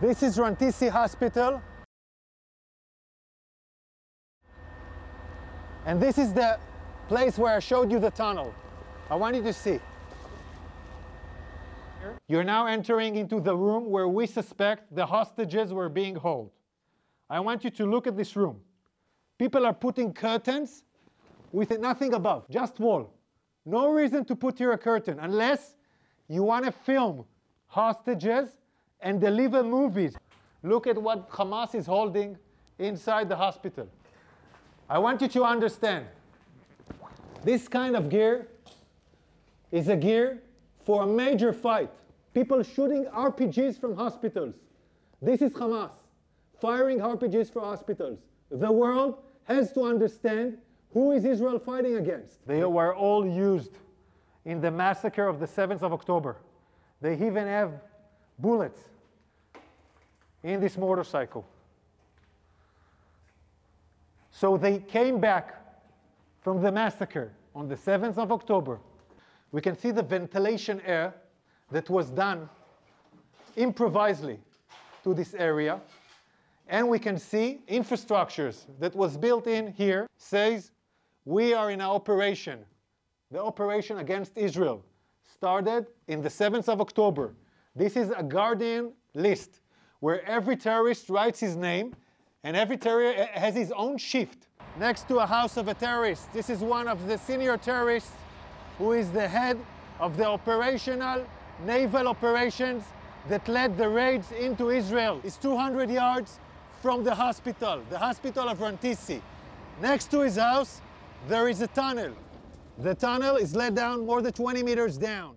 This is Rantisi Hospital. And this is the place where I showed you the tunnel. I want you to see. You're now entering into the room where we suspect the hostages were being held. I want you to look at this room. People are putting curtains with nothing above, just wall. No reason to put here a curtain unless you want to film hostages and deliver movies. Look at what Hamas is holding inside the hospital. I want you to understand this kind of gear is a gear for a major fight. People shooting RPGs from hospitals. This is Hamas firing RPGs for hospitals. The world has to understand who is Israel fighting against. They were all used in the massacre of the 7th of October. They even have bullets in this motorcycle. So they came back from the massacre on the 7th of October. We can see the ventilation air that was done improvisely to this area. And we can see infrastructures that was built in here says we are in an operation. The operation against Israel started in the 7th of October. This is a Guardian list where every terrorist writes his name and every terrorist eh, has his own shift. Next to a house of a terrorist, this is one of the senior terrorists who is the head of the operational naval operations that led the raids into Israel. It's 200 yards from the hospital, the hospital of Rantisi. Next to his house, there is a tunnel. The tunnel is let down more than 20 meters down.